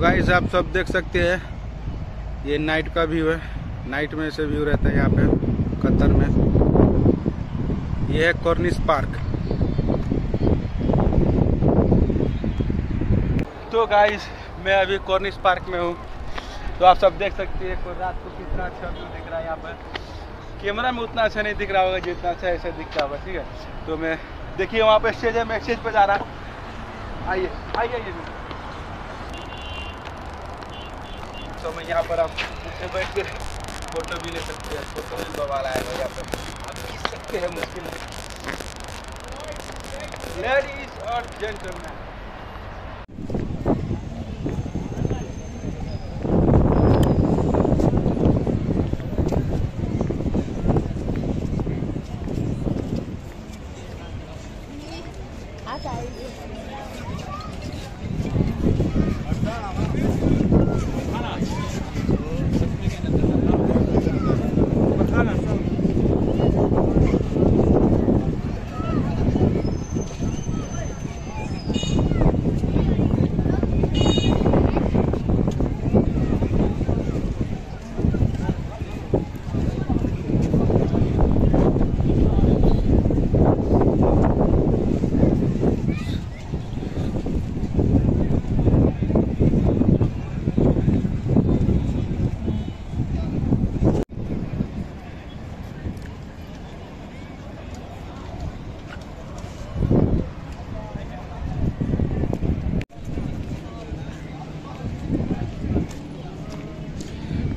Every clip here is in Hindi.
गाइस आप सब देख सकते हैं, ये नाइट का व्यू है। नाइट में से व्यू रहता है यहाँ पे कतर में। ये है कॉर्निस पार्क तो गाइस मैं अभी कॉर्निस पार्क में हूँ। तो आप सब देख सकते हैं रात को कितना अच्छा व्यू दिख रहा है यहाँ पर कैमरा में उतना अच्छा नहीं दिख रहा होगा, जितना अच्छा ऐसा दिखता होगा, ठीक है? तो मैं देखिए, वहाँ पे स्टेज है, मैं स्टेज पे जा रहा हूँ। आइए आइए आइए। तो मैं यहाँ पर आप नीचे बैठ के फ़ोटो भी ले सकते हैं, फ़ोटो भी बवाल आएगा यहाँ पर। आप खींच सकते हैं मुश्किल लेडीज़ और जेंटलमैन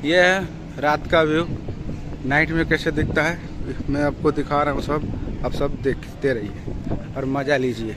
ये है रात का व्यू। नाइट में कैसे दिखता है? मैं आपको दिखा रहा हूँ सब। आप सब देखते रहिए और मज़ा लीजिए।